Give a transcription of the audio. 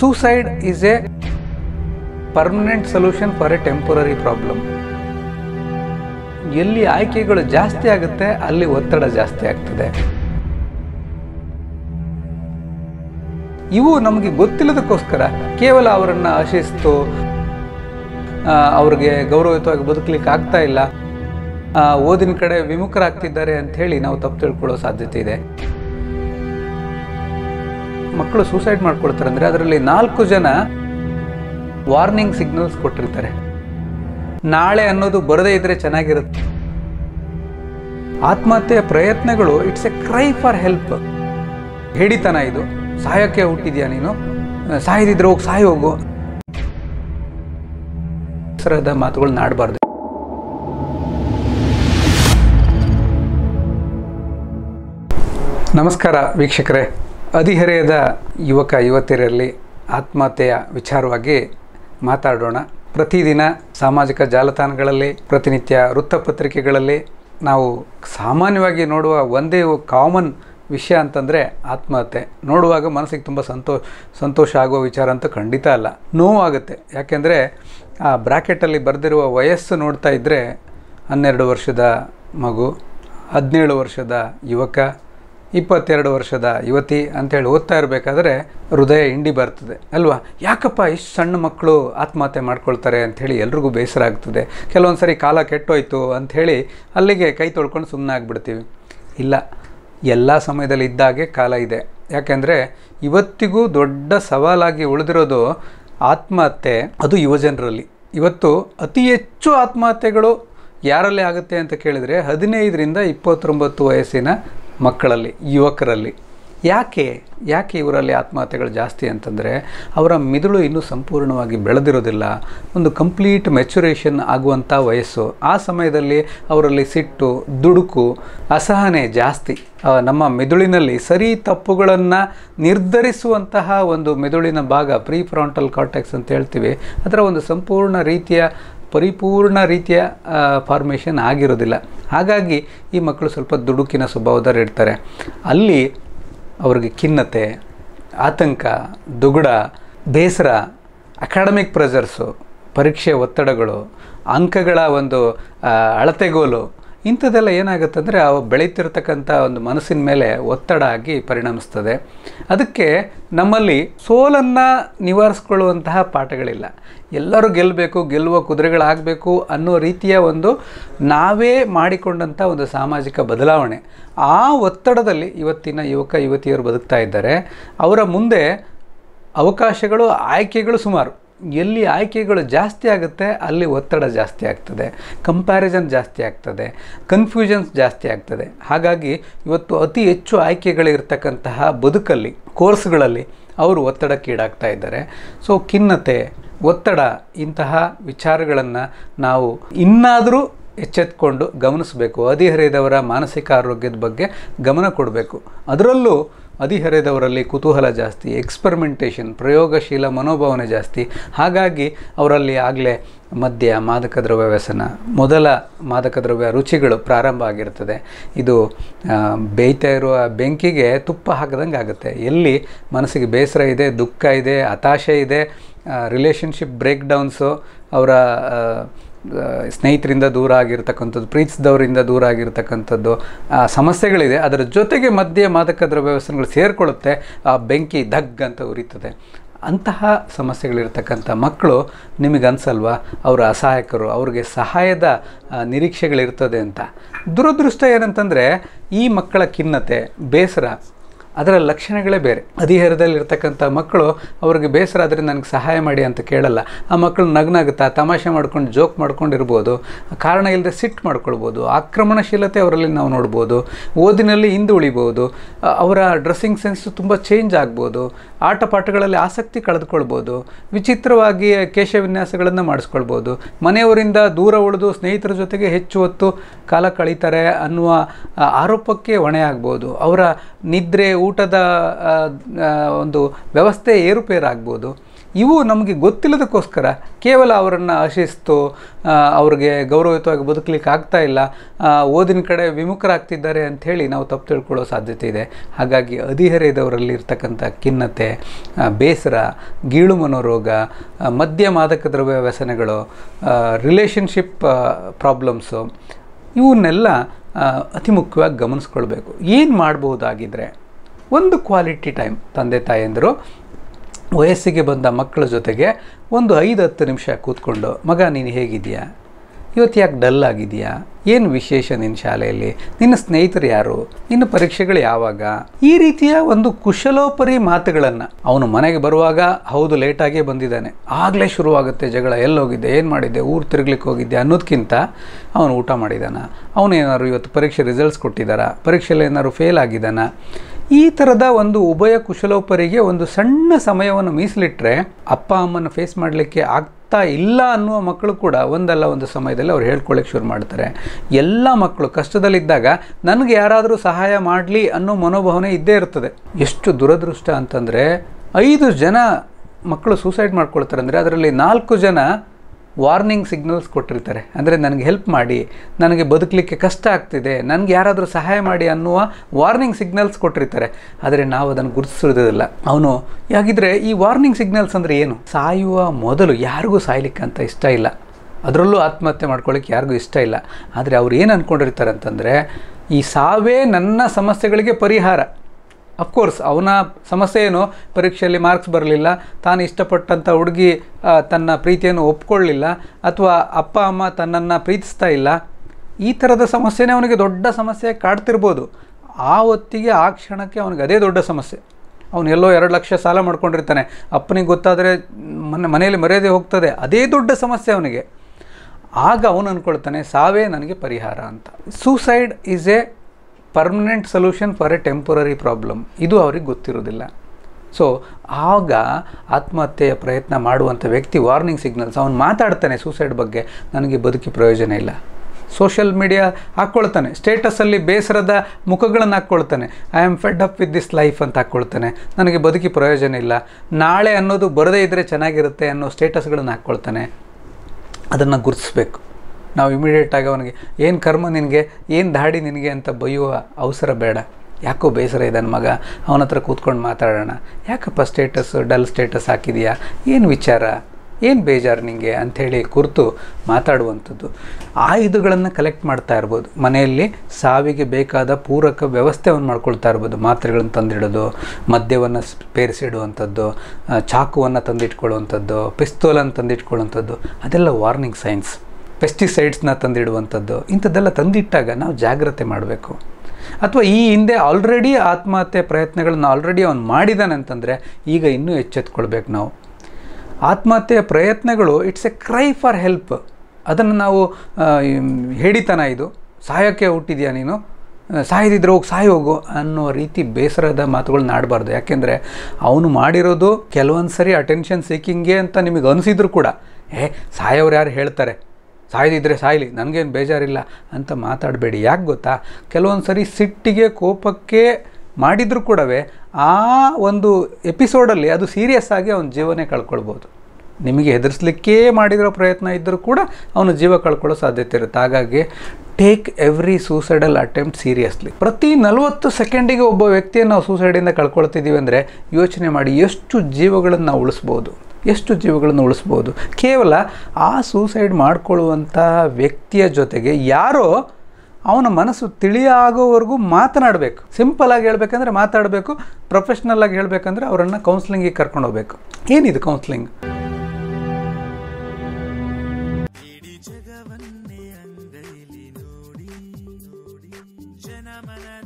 Suicide is a permanent solution for a temporary problem ಎಲ್ಲಿ ಆಯ್ಕೆಗಳು ಜಾಸ್ತಿ ಆಗುತ್ತೆ, ಅಲ್ಲಿ ಒತ್ತಡ ಜಾಸ್ತಿ ಆಗ್ತದೆ. ಇವು ನಮಗೆ ಗೊತ್ತಿಲ್ಲದಕ್ಕೋಸ್ಕರ ಕೇವಲ ಅವರನ್ನು ಆಶಿಸ್ತು ಅವ್ರಿಗೆ ಗೌರವಯುತವಾಗಿ ಬದುಕಲಿಕ್ಕೆ ಆಗ್ತಾ ಇಲ್ಲ. ಓದಿನ ಕಡೆ ವಿಮುಖರಾಗ್ತಿದ್ದಾರೆ ಅಂತ ಹೇಳಿ ನಾವು ತಪ್ಪು ತಿಳ್ಕೊಳ್ಳೋ ಸಾಧ್ಯತೆ ಇದೆ. ಮಕ್ಕಳು ಸೂಸೈಡ್ ಮಾಡ್ಕೊಳ್ತಾರೆ ಅಂದ್ರೆ ಅದರಲ್ಲಿ ನಾಲ್ಕು ಜನ ವಾರ್ನಿಂಗ್ ಸಿಗ್ನಲ್ಸ್ ಕೊಟ್ಟಿರ್ತಾರೆ. ನಾಳೆ ಅನ್ನೋದು ಬರದೇ ಇದ್ರೆ ಚೆನ್ನಾಗಿರುತ್ತೆ. ಆತ್ಮಹತ್ಯೆಯ ಪ್ರಯತ್ನಗಳು it's a cry for help ಹೇಳಿತನ ಇದು. ಸಹಾಯಕ್ಕೆ ಹುಟ್ಟಿದ್ಯಾ ನೀನು? ಸಾಯದಿದ್ರೆ ಹೋಗಿ, ಸಾಯಿ ಹೋಗು. ಸರದ ಮಾತುಗಳನ್ನ ಆಡಬಾರ್ದು ನಮಸ್ಕಾರ ವೀಕ್ಷಕರೇ. ಹದಿಹರೆಯದ ಯುವಕ, ಯುವತಿಯರಲ್ಲಿ ಆತ್ಮಹತ್ಯೆಯ ವಿಚಾರವಾಗಿ ಮಾತಾಡೋಣ. ಪ್ರತಿದಿನ ಸಾಮಾಜಿಕ ಜಾಲತಾಣಗಳಲ್ಲಿ, ಪ್ರತಿನಿತ್ಯ ವೃತ್ತಪತ್ರಿಕೆಗಳಲ್ಲಿ ನಾವು ಸಾಮಾನ್ಯವಾಗಿ ನೋಡುವ ಒಂದೇ ಕಾಮನ್ ವಿಷಯ ಅಂತಂದರೆ ಆತ್ಮಹತ್ಯೆ. ನೋಡುವಾಗ ಮನಸ್ಸಿಗೆ ತುಂಬ ಸಂತೋಷ ಸಂತೋಷ ಆಗುವ ವಿಚಾರ ಅಂತೂ ಖಂಡಿತ ಅಲ್ಲ. ನೋವಾಗುತ್ತೆ. ಯಾಕೆಂದರೆ ಆ ಬ್ರಾಕೆಟಲ್ಲಿ ಬರೆದಿರುವ ವಯಸ್ಸು ನೋಡ್ತಾ ಇದ್ದರೆ ಹನ್ನೆರಡು ವರ್ಷದ ಮಗು, ಹದಿನೇಳು ವರ್ಷದ ಯುವಕ ಇಪ್ಪತ್ತೆರಡು ವರ್ಷದ ಯುವತಿ ಅಂತೇಳಿ ಓದ್ತಾ ಇರಬೇಕಾದ್ರೆ ಹೃದಯ ಹಿಂಡಿ ಬರ್ತದೆ, ಅಲ್ವಾ? ಯಾಕಪ್ಪ ಇಷ್ಟು ಸಣ್ಣ ಮಕ್ಕಳು ಆತ್ಮಹತ್ಯೆ ಮಾಡ್ಕೊಳ್ತಾರೆ ಅಂಥೇಳಿ ಎಲ್ರಿಗೂ ಬೇಸರ ಆಗ್ತದೆ. ಕೆಲವೊಂದು ಸರಿ ಕಾಲ ಕೆಟ್ಟೋಯ್ತು ಅಂಥೇಳಿ ಅಲ್ಲಿಗೆ ಕೈ ತೊಳ್ಕೊಂಡು ಸುಮ್ಮನೆ ಆಗ್ಬಿಡ್ತೀವಿ. ಇಲ್ಲ, ಎಲ್ಲ ಸಮಯದಲ್ಲಿ ಇದ್ದಾಗೆ ಕಾಲ ಇದೆ. ಯಾಕೆಂದರೆ ಇವತ್ತಿಗೂ ದೊಡ್ಡ ಸವಾಲಾಗಿ ಉಳಿದಿರೋದು ಆತ್ಮಹತ್ಯೆ. ಅದು ಯುವಜನರಲ್ಲಿ. ಇವತ್ತು ಅತಿ ಹೆಚ್ಚು ಆತ್ಮಹತ್ಯೆಗಳು ಯಾರಲ್ಲಿ ಆಗುತ್ತೆ ಅಂತ ಕೇಳಿದರೆ ಹದಿನೈದರಿಂದ ಇಪ್ಪತ್ತೊಂಬತ್ತು ವಯಸ್ಸಿನ ಮಕ್ಕಳಲ್ಲಿ, ಯುವಕರಲ್ಲಿ. ಯಾಕೆ ಯಾಕೆ ಇವರಲ್ಲಿ ಆತ್ಮಹತ್ಯೆಗಳು ಜಾಸ್ತಿ ಅಂತಂದರೆ, ಅವರ ಮಿದುಳು ಇನ್ನೂ ಸಂಪೂರ್ಣವಾಗಿ ಬೆಳೆದಿರೋದಿಲ್ಲ. ಒಂದು ಕಂಪ್ಲೀಟ್ ಮೆಚುರೇಷನ್ ಆಗುವಂಥ ವಯಸ್ಸು. ಆ ಸಮಯದಲ್ಲಿ ಅವರಲ್ಲಿ ಸಿಟ್ಟು, ದುಡುಕು, ಅಸಹನೆ ಜಾಸ್ತಿ. ನಮ್ಮ ಮೆದುಳಿನಲ್ಲಿ ಸರಿ ತಪ್ಪುಗಳನ್ನು ನಿರ್ಧರಿಸುವಂತಹ ಒಂದು ಮೆದುಳಿನ ಭಾಗ ಪ್ರೀ ಫ್ರಾಂಟಲ್ ಕಾರ್ಟೆಕ್ಸ್ ಅಂತ ಹೇಳ್ತೀವಿ. ಅದರ ಒಂದು ಸಂಪೂರ್ಣ ರೀತಿಯ, ಪರಿಪೂರ್ಣ ರೀತಿಯ ಫಾರ್ಮೇಷನ್ ಆಗಿರೋದಿಲ್ಲ. ಹಾಗಾಗಿ ಈ ಮಕ್ಕಳು ಸ್ವಲ್ಪ ದುಡುಕಿನ ಸ್ವಭಾವದವ್ರು ಇರ್ತಾರೆ. ಅಲ್ಲಿ ಅವ್ರಿಗೆ ಖಿನ್ನತೆ, ಆತಂಕ, ದುಗುಡ, ಬೇಸರ ಅಕಾಡೆಮಿಕ್ ಪ್ರೆಷರ್ಸು ಪರೀಕ್ಷೆ ಒತ್ತಡಗಳು, ಅಂಕಗಳ ಒಂದು ಅಳತೆಗೋಲು ಇಂಥದ್ದೆಲ್ಲ ಏನಾಗುತ್ತೆ ಅಂದರೆ ಅವು ಬೆಳೀತಿರ್ತಕ್ಕಂಥ ಒಂದು ಮನಸ್ಸಿನ ಮೇಲೆ ಒತ್ತಡ ಆಗಿ ಪರಿಣಮಿಸ್ತದೆ. ಅದಕ್ಕೆ ನಮ್ಮಲ್ಲಿ ಸೋಲನ್ನು ನಿವಾರಿಸ್ಕೊಳ್ಳುವಂತಹ ಪಾಠಗಳಿಲ್ಲ. ಎಲ್ಲರೂ ಗೆಲ್ಲಬೇಕು ಗೆಲ್ಲುವ ಕುದುರೆಗಳಾಗಬೇಕು ಅನ್ನೋ ರೀತಿಯ ಒಂದು ನಾವೇ ಮಾಡಿಕೊಂಡಂಥ ಒಂದು ಸಾಮಾಜಿಕ ಬದಲಾವಣೆ. ಆ ಒತ್ತಡದಲ್ಲಿ ಇವತ್ತಿನ ಯುವಕ, ಯುವತಿಯರು ಬದುಕ್ತಾ ಇದ್ದಾರೆ. ಅವರ ಮುಂದೆ ಅವಕಾಶಗಳು, ಆಯ್ಕೆಗಳು ಸುಮಾರು. ಎಲ್ಲಿ ಆಯ್ಕೆಗಳು ಜಾಸ್ತಿ ಆಗುತ್ತೆ, ಅಲ್ಲಿ ಒತ್ತಡ ಜಾಸ್ತಿ ಆಗ್ತದೆ. ಕಂಪ್ಯಾರಿಸನ್ ಜಾಸ್ತಿ ಆಗ್ತದೆ. ಕನ್ಫ್ಯೂಷನ್ಸ್ ಜಾಸ್ತಿ ಆಗ್ತದೆ. ಹಾಗಾಗಿ ಇವತ್ತು ಅತಿ ಹೆಚ್ಚು ಆಯ್ಕೆಗಳಿರ್ತಕ್ಕಂತಹ ಬದುಕಲ್ಲಿ ಕೋರ್ಸ್ಗಳಲ್ಲಿ ಅವರು ಒತ್ತಡಕ್ಕೀಡಾಗ್ತಾ ಇದ್ದಾರೆ. ಸೊ ಖಿನ್ನತೆ, ಒತ್ತಡ ಇಂತಹ ವಿಚಾರಗಳನ್ನು ನಾವು ಇನ್ನಾದರೂ ಎಚ್ಚೆತ್ಕೊಂಡು ಗಮನಿಸಬೇಕು. ಹದಿಹರೆಯದವರ ಮಾನಸಿಕ ಆರೋಗ್ಯದ ಬಗ್ಗೆ ಗಮನ ಕೊಡಬೇಕು. ಅದರಲ್ಲೂ ಹದಿಹರೆಯದವರಲ್ಲಿ ಕುತೂಹಲ ಜಾಸ್ತಿ ಎಕ್ಸ್ಪರಿಮೆಂಟೇಷನ್ ಪ್ರಯೋಗಶೀಲ ಮನೋಭಾವನೆ ಜಾಸ್ತಿ. ಹಾಗಾಗಿ ಅವರಲ್ಲಿ ಆಗಲೇ ಮದ್ಯ, ಮಾದಕ ದ್ರವ್ಯ ವ್ಯಸನ, ಮೊದಲ ಮಾದಕ ದ್ರವ್ಯ ರುಚಿಗಳು ಪ್ರಾರಂಭ ಆಗಿರ್ತದೆ. ಇದು ಬೇಯ್ತಾ ಇರುವ ಬೆಂಕಿಗೆ ತುಪ್ಪ ಹಾಕದಂಗೆ ಆಗುತ್ತೆ. ಎಲ್ಲಿ ಮನಸ್ಸಿಗೆ ಬೇಸರ ಇದೆ, ದುಃಖ ಇದೆ, ಹತಾಶೆ ಇದೆ ರಿಲೇಷನ್ಶಿಪ್ ಬ್ರೇಕ್ ಡೌನ್ಸು ಅವರ ಸ್ನೇಹಿತರಿಂದ ದೂರ ಆಗಿರ್ತಕ್ಕಂಥದ್ದು, ಪ್ರೀತಿಸಿದವರಿಂದ ದೂರ ಆಗಿರ್ತಕ್ಕಂಥದ್ದು ಸಮಸ್ಯೆಗಳಿದೆ. ಅದರ ಜೊತೆಗೆ ಮಧ್ಯೆ ಮಾದಕ ದ್ರವ್ಯ ವ್ಯಸನಗಳು ಸೇರಿಕೊಳ್ಳುತ್ತೆ. ಆ, ಬೆಂಕಿ, ಧಗ್ ಅಂತ ಉರಿತದೆ. ಅಂತಹ ಸಮಸ್ಯೆಗಳಿರ್ತಕ್ಕಂಥ ಮಕ್ಕಳು ನಿಮಗೆ ಅನ್ಸಲ್ವಾ? ಅವರು ಅಸಹಾಯಕರು, ಅವ್ರಿಗೆ ಸಹಾಯದ ನಿರೀಕ್ಷೆಗಳಿರ್ತದೆ ಅಂತ. ದುರದೃಷ್ಟ ಏನಂತಂದರೆ, ಈ ಮಕ್ಕಳ ಖಿನ್ನತೆ, ಬೇಸರ ಅದರ ಲಕ್ಷಣಗಳೇ ಬೇರೆ. ಹದಿಹರೆಯದಲ್ಲಿರ್ತಕ್ಕಂಥ ಮಕ್ಕಳು ಅವ್ರಿಗೆ ಬೇಸರ ಆದರೆ ನನಗೆ ಸಹಾಯ ಮಾಡಿ ಅಂತ ಕೇಳಲ್ಲ. ಆ ಮಕ್ಕಳು ನಗ್ನಾಗುತ್ತಾ, ತಮಾಷೆ ಮಾಡ್ಕೊಂಡು, ಜೋಕ್ ಮಾಡ್ಕೊಂಡಿರ್ಬೋದು, ಕಾರಣ ಇಲ್ಲದೆ ಸಿಟ್ಟು ಮಾಡ್ಕೊಳ್ಬೋದು, ಆಕ್ರಮಣಶೀಲತೆ ಅವರಲ್ಲಿ ನಾವು ನೋಡ್ಬೋದು, ಓದಿನಲ್ಲಿ ಹಿಂದೆ ಉಳಿಬೋದು, ಅವರ ಡ್ರೆಸ್ಸಿಂಗ್ ಸೆನ್ಸ್ ತುಂಬ ಚೇಂಜ್ ಆಗ್ಬೋದು ಆಟ ಪಾಠಗಳಲ್ಲಿ ಆಸಕ್ತಿ ಕಳೆದುಕೊಳ್ಬೋದು, ವಿಚಿತ್ರವಾಗಿ ಕೇಶವಿನ್ಯಾಸಗಳನ್ನು ಮಾಡಿಸ್ಕೊಳ್ಬೋದು, ಮನೆಯವರಿಂದ ದೂರ ಉಳಿದು ಸ್ನೇಹಿತರ ಜೊತೆಗೆ ಹೆಚ್ಚು ಹೊತ್ತು ಕಾಲ ಕಳೀತಾರೆ ಅನ್ನುವ ಆರೋಪಕ್ಕೆ ಹೊಣೆ ಆಗ್ಬೋದು ಅವರ ನಿದ್ರೆ ಊಟದ ಒಂದು ವ್ಯವಸ್ಥೆ ಏರುಪೇರಾಗ್ಬೋದು. ಇವು ನಮಗೆ ಗೊತ್ತಿಲ್ಲದಕ್ಕೋಸ್ಕರ ಕೇವಲ ಅವರನ್ನು ಆಶಿಸ್ತು ಅವ್ರಿಗೆ ಗೌರವಯುತವಾಗಿ ಬದುಕಲಿಕ್ಕೆ ಆಗ್ತಾ ಇಲ್ಲ ಓದಿನ ಕಡೆ ವಿಮುಖರಾಗ್ತಿದ್ದಾರೆ ಅಂಥೇಳಿ ನಾವು ತಪ್ಪು ತಿಳ್ಕೊಳ್ಳೋ ಸಾಧ್ಯತೆ ಇದೆ. ಹಾಗಾಗಿ ಅಧಿಹರೆಯದವರಲ್ಲಿ ಇರ್ತಕ್ಕಂಥ ಖಿನ್ನತೆ ಬೇಸರ, ಗೀಳು ಮನೋರೋಗ ಮದ್ಯ ಮಾದಕ ದ್ರವ್ಯ ವ್ಯಸನಗಳು ರಿಲೇಷನ್ಶಿಪ್ ಪ್ರಾಬ್ಲಮ್ಸು ಇವನ್ನೆಲ್ಲ ಅತಿ ಮುಖ್ಯವಾಗಿ ಗಮನಿಸ್ಕೊಳ್ಬೇಕು. ಏನು ಮಾಡ್ಬೋದಾಗಿದ್ರೆ ಒಂದು ಕ್ವಾಲಿಟಿ ಟೈಮ್ ತಂದೆ ತಾಯಂದರು, ವಯಸ್ಸಿಗೆ ಬಂದ ಮಕ್ಕಳ ಜೊತೆಗೆ ಒಂದು ಐದು ಹತ್ತು ನಿಮಿಷ ಕೂತ್ಕೊಂಡು, ಮಗ ನೀನು ಹೇಗಿದೆಯಾ ಇವತ್ತು ಯಾಕೆ ಡಲ್ ಆಗಿದೆಯಾ ಏನು ವಿಶೇಷ ನಿನ್ನ ಶಾಲೆಯಲ್ಲಿ? ನಿನ್ನ ಸ್ನೇಹಿತರು ಯಾರು? ನಿನ್ನ ಪರೀಕ್ಷೆಗಳು ಯಾವಾಗ? ಈ ರೀತಿಯ ಒಂದು ಕುಶಲೋಪರಿ ಮಾತುಗಳನ್ನು ಅವನು ಮನೆಗೆ ಬರುವಾಗ, ಹೌದು ಲೇಟಾಗೇ ಬಂದಿದ್ದಾನೆ. ಆಗಲೇ ಶುರುವಾಗುತ್ತೆ ಜಗಳ. ಎಲ್ಲೋಗಿದ್ದೆ, ಏನು ಮಾಡಿದ್ದೆ, ಊರು ತಿರುಗ್ಲಿಕ್ಕೆ ಹೋಗಿದ್ದೆ ಅನ್ನೋದಕ್ಕಿಂತ ಅವನು ಊಟ ಮಾಡಿದಾನ. ಅವನು ಏನಾದ್ರು ಇವತ್ತು ಪರೀಕ್ಷೆ ರಿಸಲ್ಟ್ಸ್ ಕೊಟ್ಟಿದ್ದಾರಾ ಪರೀಕ್ಷೆಯಲ್ಲಿ ಏನಾದ್ರು ಫೇಲ್ ಆಗಿದ್ದಾನ ಈ ಥರದ ಒಂದು ಉಭಯ ಕುಶಲೋಪರಿಗೆ ಒಂದು ಸಣ್ಣ ಸಮಯವನ್ನು ಮೀಸಲಿಟ್ಟರೆ ಅಪ್ಪ ಅಮ್ಮನ ಫೇಸ್ ಮಾಡಲಿಕ್ಕೆ ಆಗ್ತಾ ಇಲ್ಲ ಅನ್ನುವ ಮಕ್ಕಳು ಕೂಡ ಒಂದಲ್ಲ ಒಂದು ಸಮಯದಲ್ಲಿ ಅವ್ರು ಹೇಳ್ಕೊಳ್ಳಿಕ್ಕೆ ಶುರು ಮಾಡ್ತಾರೆ. ಎಲ್ಲ ಮಕ್ಕಳು ಕಷ್ಟದಲ್ಲಿದ್ದಾಗ ನನಗೆ ಯಾರಾದರೂ ಸಹಾಯ ಮಾಡಲಿ ಅನ್ನೋ ಮನೋಭಾವನೆ ಇದ್ದೇ ಇರ್ತದೆ. ಎಷ್ಟು ದುರದೃಷ್ಟ ಅಂತಂದರೆ ಐದು ಜನ ಮಕ್ಕಳು ಸೂಸೈಡ್ ಮಾಡ್ಕೊಳ್ತಾರೆ ಅಂದರೆ ಅದರಲ್ಲಿ ನಾಲ್ಕು ಜನ ವಾರ್ನಿಂಗ್ ಸಿಗ್ನಲ್ಸ್ ಕೊಟ್ಟಿರ್ತಾರೆ. ಅಂದರೆ ನನಗೆ ಹೆಲ್ಪ್ ಮಾಡಿ, ನನಗೆ ಬದುಕಲಿಕ್ಕೆ ಕಷ್ಟ ಆಗ್ತಿದೆ, ನನಗೆ ಯಾರಾದರೂ ಸಹಾಯ ಮಾಡಿ ಅನ್ನುವ ವಾರ್ನಿಂಗ್ ಸಿಗ್ನಲ್ಸ್ ಕೊಟ್ಟಿರ್ತಾರೆ. ಆದರೆ ನಾವು ಅದನ್ನು ಗುರುತಿಸಿರೋದಿಲ್ಲ ಅವನು, ಯಾಗಿದ್ರೆ ಈ ವಾರ್ನಿಂಗ್ ಸಿಗ್ನಲ್ಸ್ ಅಂದರೆ ಏನು? ಸಾಯುವ ಮೊದಲು ಯಾರಿಗೂ ಸಾಯ್ಲಿಕ್ಕೆ ಅಂತ ಇಷ್ಟ ಇಲ್ಲ. ಅದರಲ್ಲೂ ಆತ್ಮಹತ್ಯೆ ಮಾಡ್ಕೊಳ್ಳಿಕ್ಕೆ ಯಾರಿಗೂ ಇಷ್ಟ ಇಲ್ಲ. ಆದರೆ ಅವ್ರು ಏನು ಅಂದ್ಕೊಂಡಿರ್ತಾರೆ ಅಂತಂದರೆ, ಈ ಸಾವೇ ನನ್ನ ಸಮಸ್ಯೆಗಳಿಗೆ ಪರಿಹಾರ. ಅಫ್ಕೋರ್ಸ್ ಅವನ ಸಮಸ್ಯೆ ಏನು ಪರೀಕ್ಷೆಯಲ್ಲಿ ಮಾರ್ಕ್ಸ್ ಬರಲಿಲ್ಲ. ತಾನು ಇಷ್ಟಪಟ್ಟಂಥ ಹುಡುಗಿ ತನ್ನ ಪ್ರೀತಿಯನ್ನು ಒಪ್ಕೊಳ್ಳಿಲ್ಲ. ಅಥವಾ ಅಪ್ಪ, ಅಮ್ಮ ತನ್ನನ್ನು ಪ್ರೀತಿಸ್ತಾ ಇಲ್ಲ. ಈ ಥರದ ಸಮಸ್ಯೆನೇ ಅವನಿಗೆ ದೊಡ್ಡ ಸಮಸ್ಯೆ ಕಾಡ್ತಿರ್ಬೋದು. ಆ ಹೊತ್ತಿಗೆ ಆ ಕ್ಷಣಕ್ಕೆ ಅವನಿಗೆ ಅದೇ ದೊಡ್ಡ ಸಮಸ್ಯೆ. ಅವನು ಎಲ್ಲೋ ಎರಡು ಲಕ್ಷ ಸಾಲ ಮಾಡ್ಕೊಂಡಿರ್ತಾನೆ. ಅಪ್ಪನಿಗೆ ಗೊತ್ತಾದರೆ ಮನೆ, ಮನೆಯಲ್ಲಿ ಮರ್ಯಾದೆ ಹೋಗ್ತದೆ. ಅದೇ ದೊಡ್ಡ ಸಮಸ್ಯೆ ಅವನಿಗೆ. ಆಗ ಅವನು ಅಂದ್ಕೊಳ್ತಾನೆ ಸಾವೇ ನನಗೆ ಪರಿಹಾರ ಅಂತ. Suicide is a permanent solution for a temporary problem ಇದು ಅವ್ರಿಗೆ ಗೊತ್ತಿರೋದಿಲ್ಲ. ಸೊ ಆಗ ಆತ್ಮಹತ್ಯೆಯ ಪ್ರಯತ್ನ ಮಾಡುವಂಥ ವ್ಯಕ್ತಿ ವಾರ್ನಿಂಗ್ ಸಿಗ್ನಲ್ಸ್ ಅವನು ಮಾತಾಡ್ತಾನೆ ಸೂಸೈಡ್ ಬಗ್ಗೆ, ನನಗೆ ಬದುಕಿ ಪ್ರಯೋಜನ ಇಲ್ಲ. ಸೋಷಿಯಲ್ ಮೀಡಿಯಾ ಹಾಕ್ಕೊಳ್ತಾನೆ. ಸ್ಟೇಟಸಲ್ಲಿ ಬೇಸರದ ಮುಖಗಳನ್ನು ಹಾಕ್ಕೊಳ್ತಾನೆ. I am fed up with this life ಅಂತ ಹಾಕ್ಕೊಳ್ತಾನೆ. ನನಗೆ ಬದುಕಿ ಪ್ರಯೋಜನ ಇಲ್ಲ. ನಾಳೆ ಅನ್ನೋದು ಬರದೇ ಇದ್ದರೆ ಚೆನ್ನಾಗಿರುತ್ತೆ ಅನ್ನೋ ಸ್ಟೇಟಸ್ಗಳನ್ನು ಹಾಕ್ಕೊಳ್ತಾನೆ. ಅದನ್ನು ಗುರುತಿಸ್ಬೇಕು. ನಾವು ಇಮಿಡಿಯೇಟಾಗಿ ಅವನಿಗೆ, ಏನು ಕರ್ಮ ನಿನಗೆ? ಏನು ದಾಡಿ ನಿನಗೆ? ಅಂತ ಬೈಯುವ ಅವಸರ ಬೇಡ. ಯಾಕೋ ಬೇಸರ ಇದೆ ಮಗ. ಅವನ ಹತ್ರ ಕೂತ್ಕೊಂಡು ಮಾತಾಡೋಣ. ಯಾಕಪ್ಪ ಸ್ಟೇಟಸ್ ಡಲ್ ಸ್ಟೇಟಸ್ ಹಾಕಿದೆಯಾ? ಏನು ವಿಚಾರ? ಏನು ಬೇಜಾರು ನಿಮಗೆ ಅಂಥೇಳಿ ಕುರಿತು ಮಾತಾಡುವಂಥದ್ದು. ಆಯುಧಗಳನ್ನು ಕಲೆಕ್ಟ್ ಮಾಡ್ತಾ ಇರ್ಬೋದು. ಮನೆಯಲ್ಲಿ ಸಾವಿಗೆ ಬೇಕಾದ ಪೂರಕ ವ್ಯವಸ್ಥೆಯನ್ನು ಮಾಡ್ಕೊಳ್ತಾ ಇರ್ಬೋದು. ಮಾತ್ರೆಗಳನ್ನು ತಂದಿಡೋದು, ಮದ್ಯವನ್ನು ಪೇರಿಸಿಡುವಂಥದ್ದು ಚಾಕುವನ್ನು ತಂದಿಟ್ಕೊಳ್ಳುವಂಥದ್ದು, ಪಿಸ್ತೋಲನ್ನು ತಂದಿಟ್ಕೊಳ್ಳುವಂಥದ್ದು. ಅದೆಲ್ಲ ವಾರ್ನಿಂಗ್ ಸೈನ್ಸ್ ಪೆಸ್ಟಿಸೈಡ್ಸ್ನ ತಂದಿಡುವಂಥದ್ದು, ಇಂಥದ್ದೆಲ್ಲ ತಂದಿಟ್ಟಾಗ ನಾವು ಜಾಗ್ರತೆ ಮಾಡಬೇಕು. ಅಥವಾ ಈ ಹಿಂದೆ ಆಲ್ರೆಡಿ ಆತ್ಮಹತ್ಯೆ ಪ್ರಯತ್ನಗಳನ್ನ ಆಲ್ರೆಡಿ ಅವನು ಮಾಡಿದಾನೆ ಅಂತಂದರೆ ಈಗ ಇನ್ನೂ ಎಚ್ಚೆತ್ಕೊಳ್ಬೇಕು ನಾವು. ಆತ್ಮಹತ್ಯೆಯ ಪ್ರಯತ್ನಗಳು it's a cry for help ಅದನ್ನು ನಾವು ಹೇಳಿತನ ಇದು. ಸಾಯೋಕ್ಕೆ ಹುಟ್ಟಿದ್ಯಾ ನೀನು? ಸಾಯದಿದ್ರೆ ಹೋಗಿ, ಸಾಯಿ ಹೋಗು ಅನ್ನೋ ರೀತಿ ಬೇಸರದ ಮಾತುಗಳನ್ನ ಆಡಬಾರ್ದು ಯಾಕೆಂದರೆ ಅವನು ಮಾಡಿರೋದು ಕೆಲವೊಂದು ಸರಿ ಅಟೆನ್ಷನ್ ಸೀಕಿಂಗೇ ಅಂತ ನಿಮಗೆ ಅನಿಸಿದ್ರು ಕೂಡ. ಏ, ಸಾಯೋರು ಯಾರು ಹೇಳ್ತಾರೆ? ಸಾಯದಿದ್ದರೆ ಸಾಯ್ಲಿ, ನನಗೇನು ಬೇಜಾರಿಲ್ಲ ಅಂತ ಮಾತಾಡಬೇಡಿ. ಯಾಕೆ ಗೊತ್ತಾ? ಕೆಲವೊಂದು ಸರಿ ಸಿಟ್ಟಿಗೆ ಕೋಪಕ್ಕೆ ಮಾಡಿದರೂ ಕೂಡ ಆ ಒಂದು ಎಪಿಸೋಡಲ್ಲಿ ಅದು ಸೀರಿಯಸ್ ಆಗಿ ಅವನ ಜೀವನೇ ಕಳ್ಕೊಳ್ಬೋದು. ನಿಮಗೆ ಹೆದರಿಸ್ಲಿಕ್ಕೇ ಮಾಡಿರೋ ಪ್ರಯತ್ನ ಇದ್ದರೂ ಕೂಡ ಅವನು ಜೀವ ಕಳ್ಕೊಳ್ಳೋ ಸಾಧ್ಯತೆ ಇರುತ್ತೆ. ಹಾಗಾಗಿ take every suicidal attempt seriously ಪ್ರತಿ ನಲವತ್ತು ಸೆಕೆಂಡಿಗೆ ಒಬ್ಬ ವ್ಯಕ್ತಿಯನ್ನು ನಾವು ಸೂಸೈಡಿಂದ ಕಳ್ಕೊಳ್ತಿದ್ದೀವಿ ಅಂದರೆ ಯೋಚನೆ ಮಾಡಿ ಎಷ್ಟು ಜೀವಗಳನ್ನು ನಾವು ಉಳಿಸ್ಬೋದು. ಎಷ್ಟು ಜೀವಗಳನ್ನು ಉಳಿಸ್ಬೋದು. ಕೇವಲ ಆ ಸೂಸೈಡ್ ಮಾಡಿಕೊಳ್ಳುವಂಥ ವ್ಯಕ್ತಿಯ ಜೊತೆಗೆ ಯಾರೋ ಅವನ ಮನಸ್ಸು ತಿಳಿಯಾಗೋವರೆಗೂ ಮಾತನಾಡಬೇಕು. ಸಿಂಪಲ್ ಆಗಿ ಹೇಳ್ಬೇಕಂದ್ರೆ ಮಾತಾಡಬೇಕು ಪ್ರೊಫೆಷ್ನಲ್ ಆಗಿ ಹೇಳ್ಬೇಕಂದ್ರೆ ಅವರನ್ನು ಕೌನ್ಸ್ಲಿಂಗಿಗೆ ಕರ್ಕೊಂಡು ಹೋಗ್ಬೇಕು. ಏನಿದು ಕೌನ್ಸ್ಲಿಂಗ್ na na na